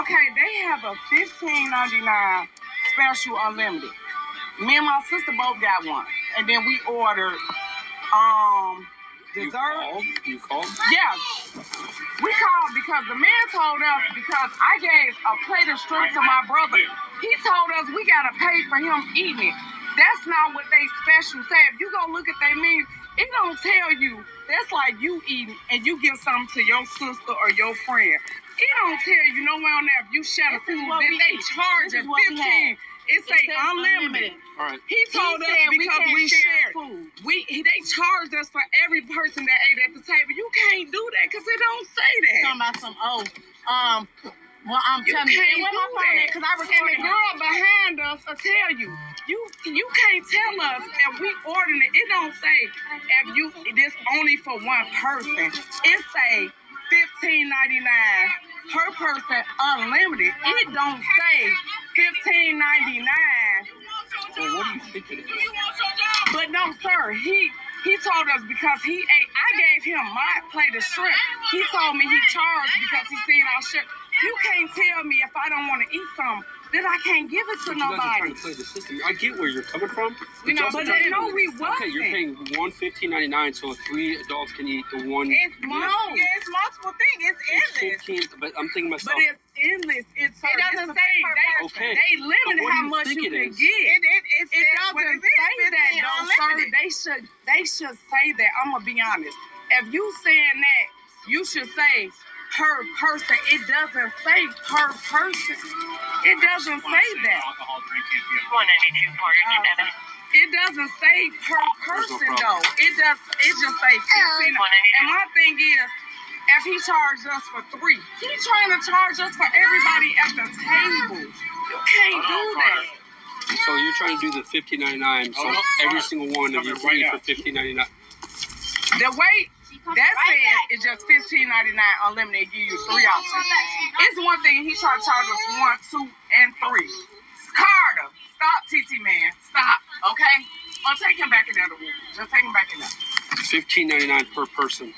Okay, they have a fifteen ninety nine special unlimited. Me and my sister both got one, and then we ordered um dessert. You called? You called? Yeah, we called because the man told us because I gave a plate of shrimp to my brother. He told us we gotta pay for him eating it. That's not what they special say. If you go look at their menu, it don't tell you. That's like you eating and you give something to your sister or your friend. It don't tell you nowhere on there if you share a This is food. what Then they eat. charge This us is what we fifteen. It say says unlimited. All right. He told He us said we because can't we, share shared. food. We he- they charged us for every person that ate at the table. You can't do that because they don't say that. Talking about some oh um. Well, I'm You telling you, can't and where my do phone that. at? Cause I And recorded the girl behind us will tell you, you you can't tell us if we ordering it. It don't say if you this only for one person. It say fifteen ninety nine per person unlimited. It don't say fifteen ninety nine. Well, what do you think it is? But no, sir, he he told us because he ate. I gave him my plate of shrimp. He told me he charged because he seen our shrimp. You can't tell me if I don't want to eat something that I can't give it to But you guys are trying nobody. to play the system. I get where you're coming from. You know, y'all but still- they know we Okay, you're wasn't. paying one fifteen ninety nine, so three adults can eat the one. It's No, multiple. yeah, it's multiple things. It's It's endless. fifteen, but I'm thinking myself. But it's endless. It's It doesn't it's say thing. per They, person. they limit how you much you can is? get. It, it, it, It doesn't it is, say that 15 though, sir. They should they should say that. I'm gonna be honest. If you saying that, you should say per person. It doesn't say per person. It doesn't say that. One ninety-two, forty-seven. It doesn't say per person though. It does. It just say oh, fifteen. And my thing is, if he charged us for three, he's trying to charge us for everybody at the table. You can't do that. So you're trying to do the fifteen ninety nine. So every single one of you here, right free now. for fifteen ninety nine. The way that Right says back. it's just fifteen ninety nine unlimited. Give you three options. It's one thing he tried to charge us one, two, and three. Carter, stop, TT man, stop. Okay, I'll take him back in there. room. Just take him back in there. Fifteen ninety nine per person.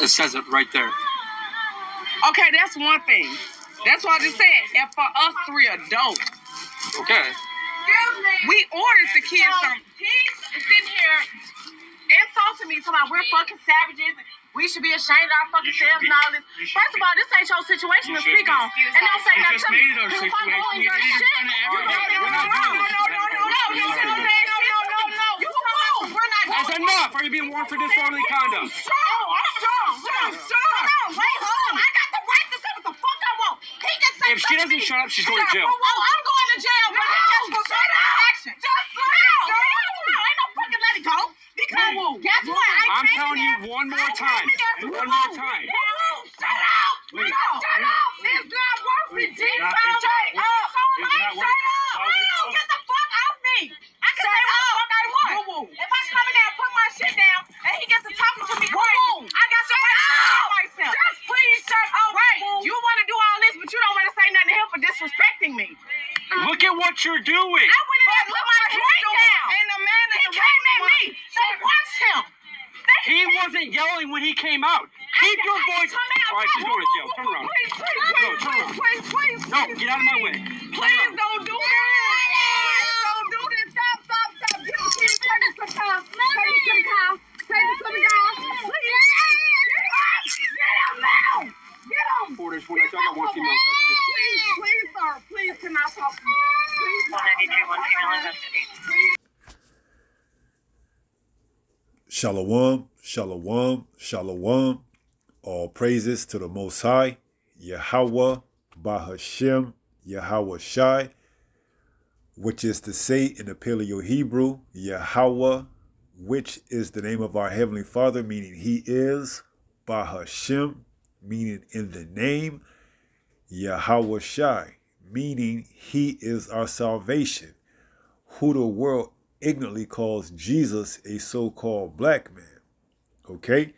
It says it right there. Okay, that's one thing. That's what I just said. And for us three adults, Okay. we ordered the kids So, some. he's sitting here insulting me, talking about we're fucking savages. We should be ashamed of our fucking selves be. and all this. First of all, this ain't your situation You to speak be. on. And don't say nothing to me. our If I go situation. on You your shit, try to you act know right. that We're not no, doing no, no, no, no, no, you know what I'm saying? No, no, no, no. You fool. We're not That's doing enough. Are you being warned for disorderly conduct? Strong. I'm strong. I'm strong. Hold on. Wait, hold on. I got the right to say what the fuck I want. He can say If she doesn't to shut up, she's going to jail. Oh, I'm going to jail, but he just was shut up. Action. Just let it go. Ain't no fucking let it go. Because guess what? I I'm came telling in you one more time. in there to One more time. Shut up. No, shut up. It's not worth it, G. It's not- Shut it's up. worth- So it's late. not Shut up. Oh, it's not Will, worth it. Get the fuck off me. I can say what the fuck I want. If I come in there and put my shit down and he gets to talking to me crazy, I got the right to defend myself. Just please shut up. Right. You want to do all this, but you don't want to say nothing to him for disrespecting me. Look at what you're doing. I went in there and put my drink down. And the man He in the came at restaurant- me. So watch him. He wasn't yelling when he came out. Keep your voice. Come out. All right, she's going to jail. Turn around. Please, please, No, please, turn around. please, please, please. No, get out of my way. Please don't do this. Please don't do this. Stop, stop, stop. Get the kids. Take it to the car. Take it to the car. Take it to the car. Please. Get up. Get up now. Get up. Borders, when I talk, I want female custody. Please, please, sir. Please, can I talk to you? Please, One ninety-two, one female in custody. Shalom, shalom, shalom. All praises to the Most High, Yahawah, Bahashem, Yahawashi, which is to say in the Paleo Hebrew, Yahawah, which is the name of our Heavenly Father, meaning He is, Bahashem, meaning in the name, Yahawashi, meaning He is our salvation, who the world ignorantly calls Jesus a so called black man. Okay?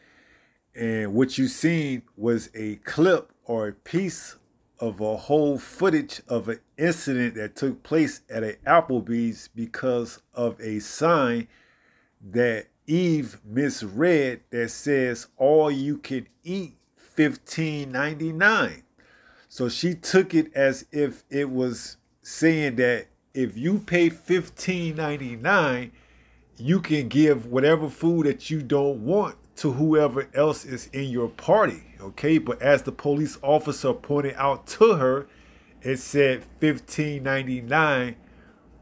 And what you seen was a clip or a piece of a whole footage of an incident that took place at a Applebee's because of a sign that Eve misread that says all you can eat 15.99. So she took it as if it was saying that if you pay 15.99, you can give whatever food that you don't want to whoever else is in your party. Okay, but as the police officer pointed out to her, it said 15.99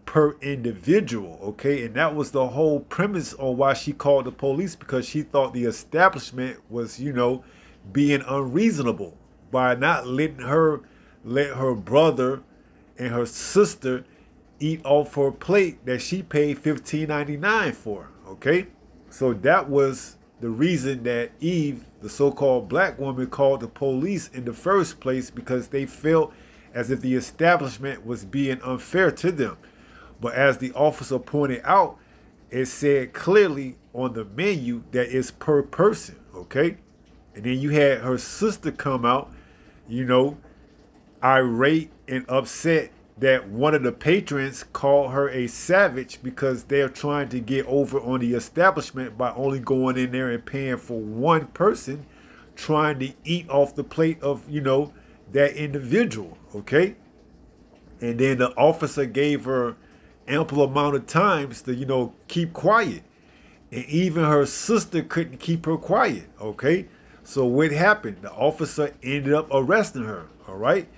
per individual. Okay, and that was the whole premise on why she called the police because she thought the establishment was, you know, being unreasonable by not letting her let her brother and her sister eat off her plate that she paid $15.99 for. Okay, so that was the reason that Eve, the so-called black woman, called the police in the first place because they felt as if the establishment was being unfair to them. But as the officer pointed out, it said clearly on the menu that it's per person, okay? And then you had her sister come out, you know, irate and upset that one of the patrons called her a savage because they're trying to get over on the establishment by only going in there and paying for one person trying to eat off the plate of, you know, that individual, okay? And then the officer gave her ample amount of times to, you know, keep quiet. And even her sister couldn't keep her quiet, okay? So what happened? The officer ended up arresting her, all right?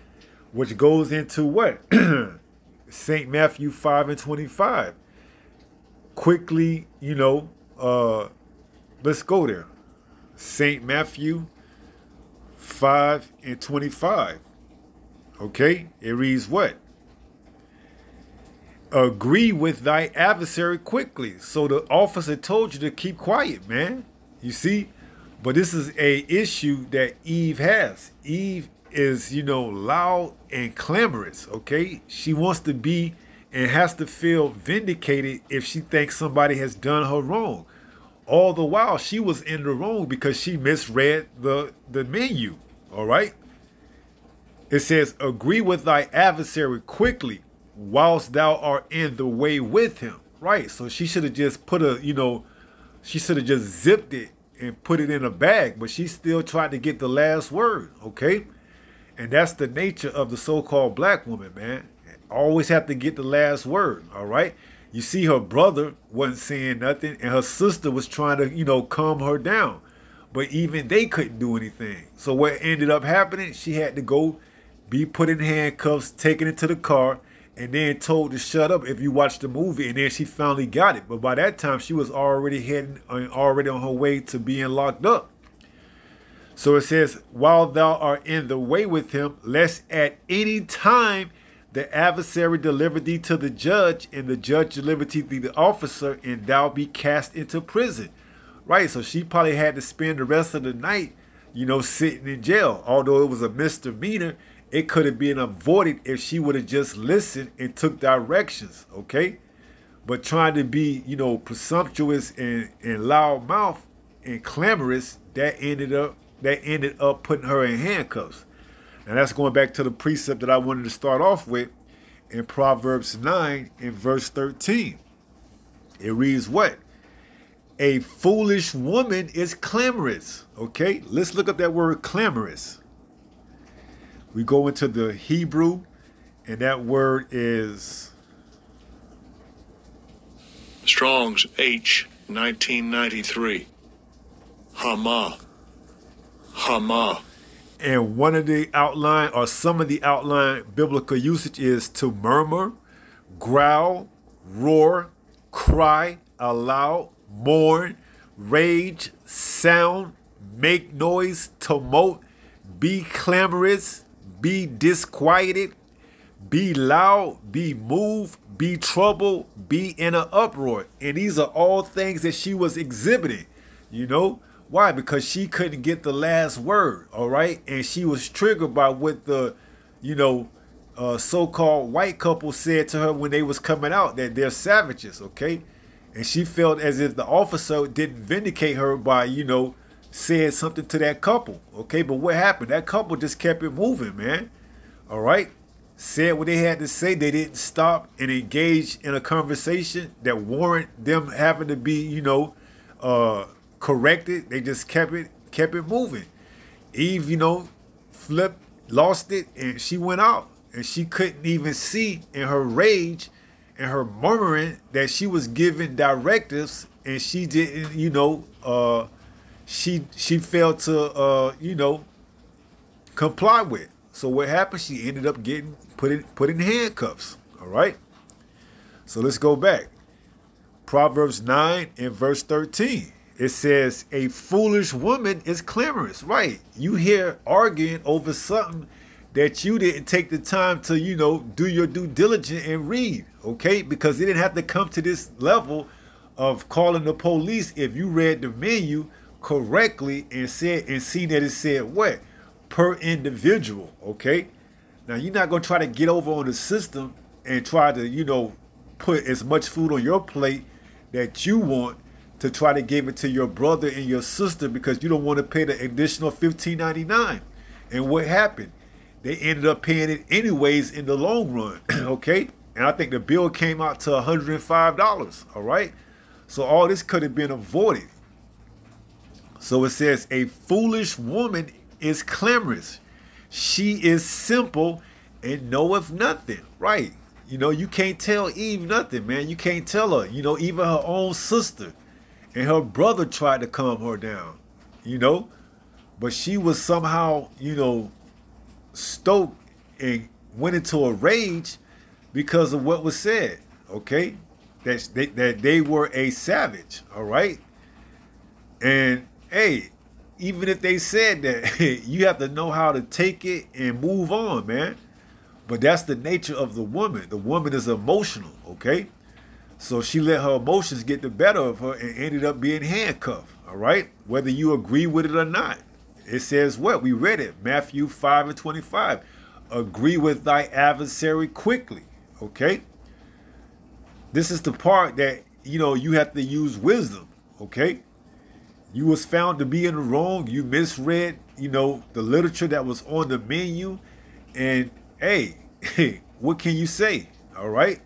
Which goes into what? St. Matthew 5 and 25. Quickly, you know, uh, let's go there. St. Matthew 5 and 25. Okay, it reads what? Agree with thy adversary quickly. So the officer told you to keep quiet, man. You see? But this is a issue that Eve has. Eve is, you know, loud and clamorous, okay? She wants to be and has to feel vindicated if she thinks somebody has done her wrong. All the while, she was in the wrong because she misread the, the menu, all right? It says, agree with thy adversary quickly whilst thou art in the way with him, right? So she should have just put a, you know, she should have just zipped it and put it in a bag, but she still tried to get the last word, okay? And that's the nature of the so-called black woman, man. Always have to get the last word, all right? You see her brother wasn't saying nothing and her sister was trying to, you know, calm her down. But even they couldn't do anything. So what ended up happening, she had to go be put in handcuffs, taken into the car, and then told to shut up if you watch the movie. And then she finally got it. But by that time, she was already heading, uh, already on her way to being locked up. So it says, While thou art in the way with him, lest at any time the adversary deliver thee to the judge, and the judge deliver thee to the officer, and thou be cast into prison. Right? So she probably had to spend the rest of the night, you know, sitting in jail. Although it was a misdemeanor, it could have been avoided if she would have just listened and took directions. Okay? But trying to be, you know, presumptuous and, and loud mouth and clamorous, that ended up that ended up putting her in handcuffs. And that's going back to the precept that I wanted to start off with in Proverbs 9 in verse 13. It reads what? A foolish woman is clamorous. Okay, let's look up that word clamorous. We go into the Hebrew, and that word is Strong's H 1993. Hama. Hama. And one of the outline or some of the outline biblical usage is to murmur, growl, roar, cry, aloud, mourn, rage, sound, make noise, tumult, be clamorous, be disquieted, be loud, be moved, be troubled, be in an uproar. And these are all things that she was exhibiting, you know. Why? Because she couldn't get the last word, all right? And she was triggered by what the, you know, uh, so-called white couple said to her when they was coming out that they're savages, okay? And she felt as if the officer didn't vindicate her by, you know, saying something to that couple, okay? But what happened? That couple just kept it moving, man. all right, said what they had to say. They didn't stop and engage in a conversation that warrant them having to be, you know, uh, corrected. They just kept it kept it moving. Eve, you know, flipped, lost it, and she went out. And she couldn't even see in her rage and her murmuring that she was giving directives and she didn't, you know, uh she she failed to uh, you know, comply with. So what happened? She ended up getting put in put in handcuffs. All right. So let's go back. Proverbs 9 and verse 13. It says, A foolish woman is clamorous. Right. You hear arguing over something that you didn't take the time to, you know, do your due diligence and read. Okay? Because it didn't have to come to this level of calling the police if you read the menu correctly and said and seen that it said what? Per individual. Okay? Now you're not gonna try to get over on the system and try to, you know, put as much food on your plate that you want to try to give it to your brother and your sister because you don't want to pay the additional $15.99. And what happened? They ended up paying it anyways in the long run. okay? And I think the bill came out to $105. All right. So all this could have been avoided. So it says, a foolish woman is clamorous. She is simple and knoweth nothing. Right. You know, you can't tell Eve nothing, man. You can't tell her. You know, even her own sister and her brother tried to calm her down, you know, but she was somehow, you know, stoked and went into a rage because of what was said. Okay, that they, that they were a savage. All right, and hey, even if they said that, you have to know how to take it and move on, man. But that's the nature of the woman. The woman is emotional. Okay. So she let her emotions get the better of her and ended up being handcuffed. All right. Whether you agree with it or not. It says what? We read it. Matthew 5 and 25. Agree with thy adversary quickly. Okay. This is the part that, you know, you have to use wisdom. Okay. You was found to be in the wrong. You misread, you know, the literature that was on the menu. And hey, hey, what can you say? All right.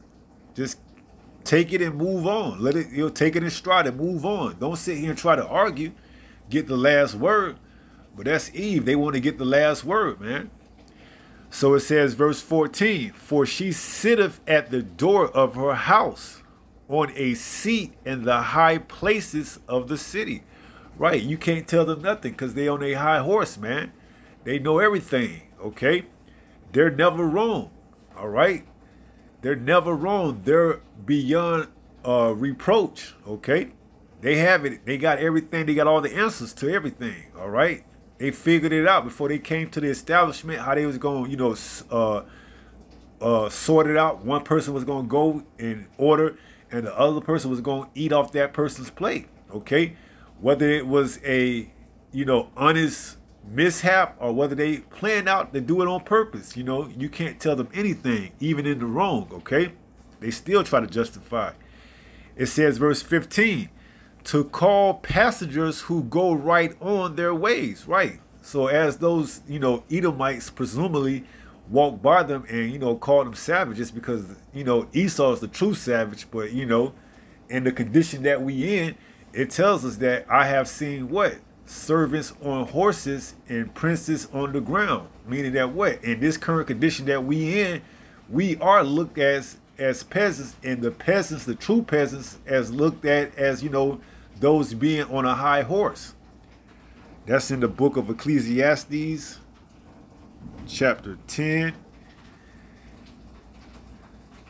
Just take it and move on. Let it, you know, take it in stride and move on. Don't sit here and try to argue, get the last word. But that's Eve. They want to get the last word, man. So it says, verse 14, For she sitteth at the door of her house on a seat in the high places of the city. Right, you can't tell them nothing because they on a high horse, man. They know everything, okay? They're never wrong, all right? They're never wrong. They're beyond uh, reproach. Okay, they have it. They got everything. They got all the answers to everything. All right, they figured it out before they came to the establishment. How they was going, you know, uh, uh, sort it out. One person was going to go in order, and the other person was going to eat off that person's plate. Okay, whether it was a, you know, honest mishap or whether they plan out to do it on purpose. You know, you can't tell them anything, even in the wrong, okay? They still try to justify. It says, verse 15, to call passengers who go right on their ways, right? So as those, you know, Edomites presumably walk by them and, you know, call them savages because, you know, Esau is the true savage, but, you know, in the condition that we in, it tells us that I have seen what? Servants on horses and princes on the ground. Meaning that what? In this current condition that we in, we are looked as as peasants, and the peasants, the true peasants, as looked at as you know those being on a high horse. That's in the book of Ecclesiastes, chapter 10.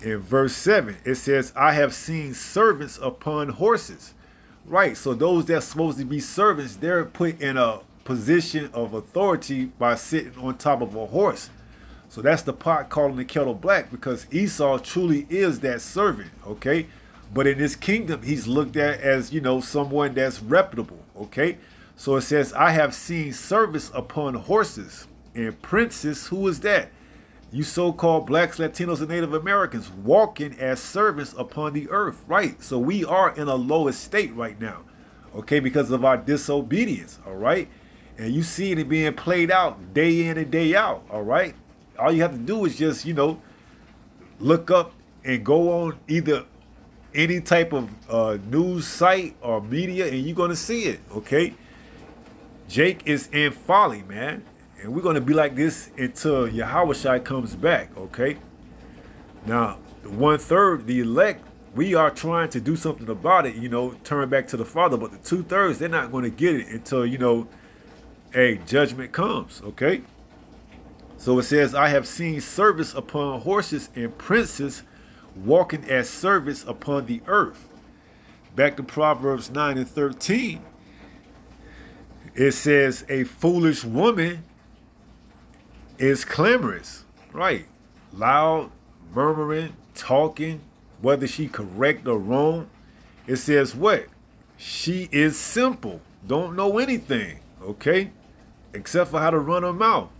In verse 7, it says, I have seen servants upon horses Right. So those that's supposed to be servants, they're put in a position of authority by sitting on top of a horse. So that's the pot calling the kettle black because Esau truly is that servant, okay? But in this kingdom, he's looked at as, you know, someone that's reputable, okay? So it says, I have seen service upon horses and princes. Who is that? You so-called blacks, Latinos, and Native Americans walking as servants upon the earth, right? So we are in a low state right now, okay, because of our disobedience, all right? And you see it being played out day in and day out, all right? all you have to do is just, you know, look up and go on either any type of uh, news site or media and you're going to see it, okay? Jake is in folly, man. And we're going to be like this until Yahawah comes back, okay? Now, one third, the elect, we are trying to do something about it, you know, turn back to the Father. But the two thirds, they're not going to get it until, you know, a judgment comes, okay? So it says, I have seen service upon horses and princes walking as service upon the earth. Back to Proverbs 9 and 13. It says, A foolish woman is clamorous, right? Loud, murmuring, talking, whether she correct or wrong. It says what? She is simple, don't know anything, okay? Except for how to run her mouth.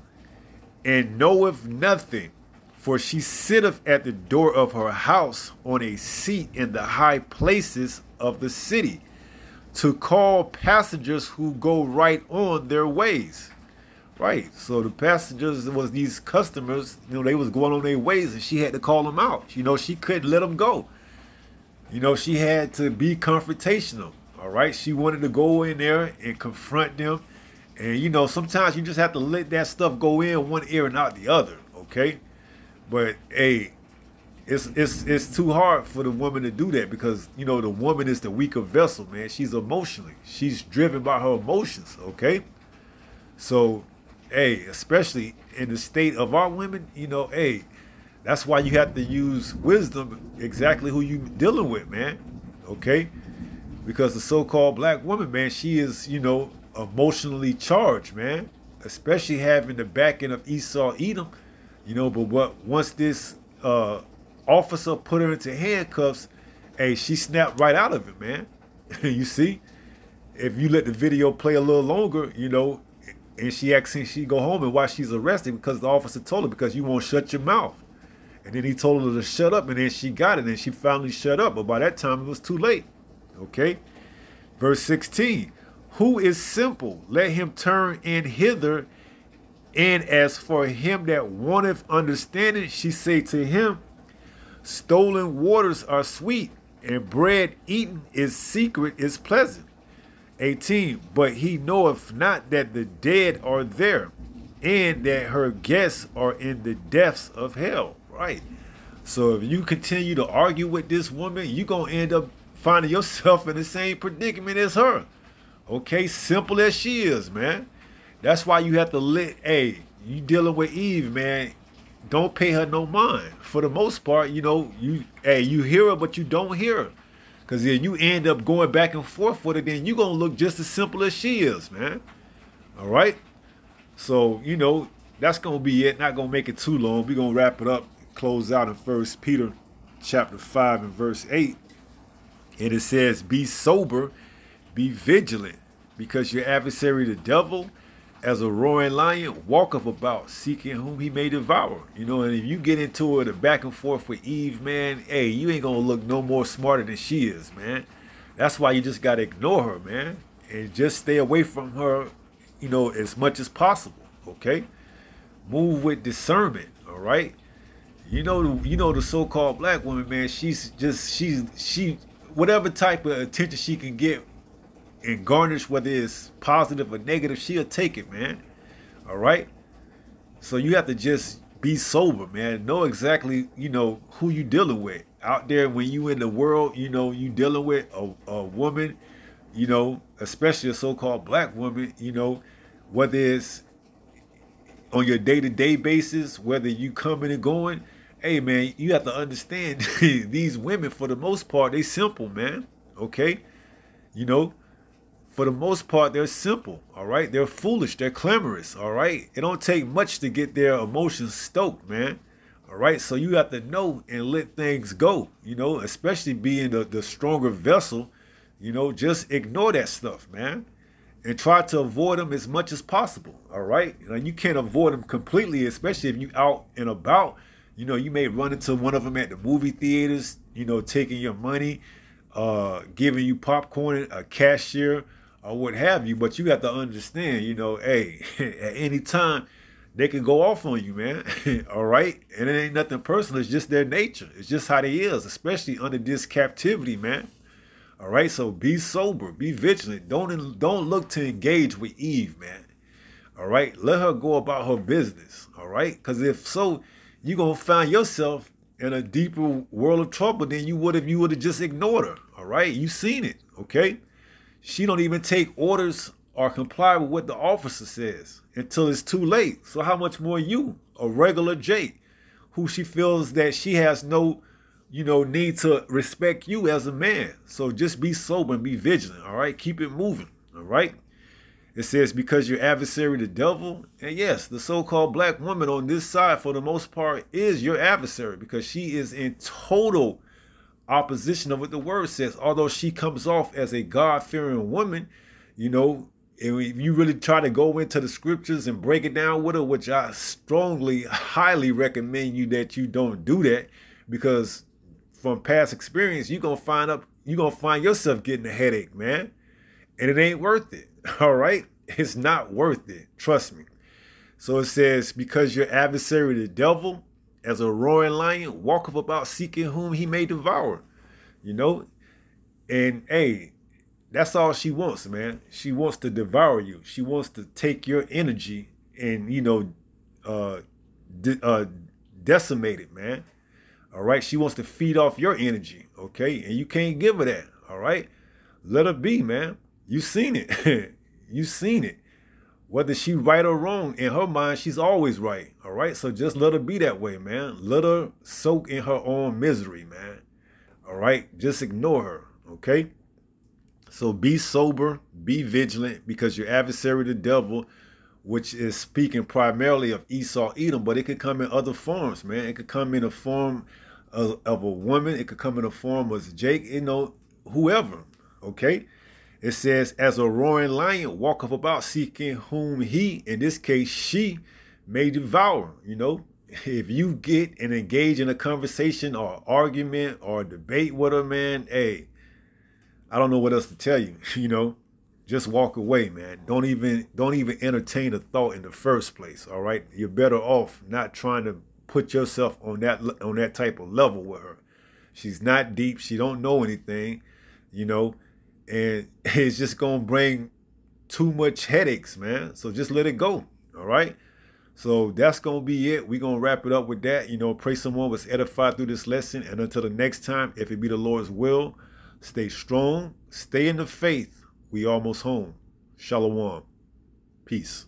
And knoweth nothing, for she sitteth at the door of her house on a seat in the high places of the city, to call passengers who go right on their ways. Right. So the passengers was these customers, you know, they was going on their ways and she had to call them out. You know, she couldn't let them go. You know, she had to be confrontational. All right. She wanted to go in there and confront them. And you know, sometimes you just have to let that stuff go in one ear and out the other. Okay. But hey, it's it's it's too hard for the woman to do that because you know the woman is the weaker vessel, man. She's emotionally, she's driven by her emotions. Okay, so hey, especially in the state of our women, you know, hey, that's why you have to use wisdom exactly who you dealing with, man. Okay, because the so-called black woman, man, she is you know emotionally charged, man. Especially having the backing of Esau Edom you know, but what once this uh, officer put her into handcuffs, hey, she snapped right out of it, man. you see, if you let the video play a little longer, you know, and she asking she go home and why she's arrested because the officer told her because you won't shut your mouth. And then he told her to shut up, and then she got it, and she finally shut up. But by that time, it was too late. Okay? Verse 16 Who is simple? Let him turn in hither and as for him that wanteth understanding, she say to him, Stolen waters are sweet, and bread eaten is secret is pleasant. 18. But he knoweth not that the dead are there, and that her guests are in the depths of hell. Right. So if you continue to argue with this woman, you're going to end up finding yourself in the same predicament as her. Okay, simple as she is, man. That's why you have to let, hey, you dealing with Eve, man. Don't pay her no mind. For the most part, you know, you hey, you hear her, but you don't hear her. Cause then you end up going back and forth with it, then you're gonna look just as simple as she is, man. All right. So, you know, that's gonna be it. Not gonna make it too long. We're gonna wrap it up, close out in first Peter chapter 5 and verse 8. And it says, Be sober, be vigilant, because your adversary the devil as a roaring lion walketh about, seeking whom he may devour. You know, and if you get into it a back and forth with Eve, man, hey, you ain't gonna look no more smarter than she is, man. That's why you just gotta ignore her, man, and just stay away from her, you know, as much as possible. Okay, move with discernment. All right. You know, you know the so-called black woman, man. She's just she's she whatever type of attention she can get and garnish whether it's positive or negative, she'll take it, man. All right. So you have to just be sober, man. Know exactly, you know, who you dealing with out there when you in the world. You know, you dealing with a, a woman, you know, especially a so-called black woman. You know, whether it's on your day-to-day basis, whether you coming and going. Hey man, you have to understand these women for the most part, they simple, man. Okay? You know, for the most part, they're simple, all right? They're foolish, they're clamorous, all right? It don't take much to get their emotions stoked, man. All right, so you have to know and let things go, you know, especially being the, the stronger vessel, you know, just ignore that stuff, man. And try to avoid them as much as possible. All right. Now, you can't avoid them completely, especially if you out and about. You know, you may run into one of them at the movie theaters, you know, taking your money, uh, giving you popcorn, a cashier, or what have you. But you have to understand, you know, hey, at any time, they can go off on you, man. All right, and it ain't nothing personal. It's just their nature. It's just how they is, especially under this captivity, man. All right, so be sober, be vigilant. Don't don't look to engage with Eve, man. All right, let her go about her business. All right, because if so, you're gonna find yourself in a deeper world of trouble than you would if you would have just ignored her. All right, you seen it. Okay, she don't even take orders or comply with what the officer says until it's too late. So how much more you, a regular Jake, who she feels that she has no, you know, need to respect you as a man. So just be sober and be vigilant. All right, keep it moving. All right. It says, because your adversary, the devil, and yes, the so called black woman on this side, for the most part, is your adversary because she is in total opposition of what the word says. Although she comes off as a God fearing woman, you know, if you really try to go into the scriptures and break it down with her, which I strongly, highly recommend you that you don't do that because from past experience, you're gonna find up, you're gonna find yourself getting a headache, man. And it ain't worth it. All right? It's not worth it. Trust me. So it says, because your adversary, the devil, as a roaring lion, walketh about seeking whom he may devour. You know? And hey, that's all she wants, man. She wants to devour you. She wants to take your energy and, you know, uh, de- uh, decimate it, man. All right. She wants to feed off your energy. Okay. And you can't give her that. All right. Let her be, man. You seen it. you seen it. Whether she right or wrong, in her mind, she's always right. All right. So just let her be that way, man. Let her soak in her own misery, man. All right. Just ignore her. Okay. So be sober, be vigilant, because your adversary, the devil, which is speaking primarily of Esau, Edom, but it could come in other forms, man. It could come in a form of, of a woman. It could come in a form of Jake, you know, whoever. Okay. It says, as a roaring lion walketh about seeking whom he, in this case, she, may devour. You know, if you get and engage in a conversation or argument or debate with a man, hey, I don't know what else to tell you. You know, just walk away, man. Don't even don't even entertain a thought in the first place. All right, you're better off not trying to put yourself on that on that type of level with her. She's not deep. She don't know anything. You know, and it's just gonna bring too much headaches, man. So just let it go. All right. So that's gonna be it. We're gonna wrap it up with that. You know, pray someone was edified through this lesson. And until the next time, if it be the Lord's will, stay strong, stay in the faith. We almost home. Shalom. Peace.